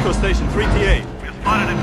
Echo Station 3TA. We have spotted a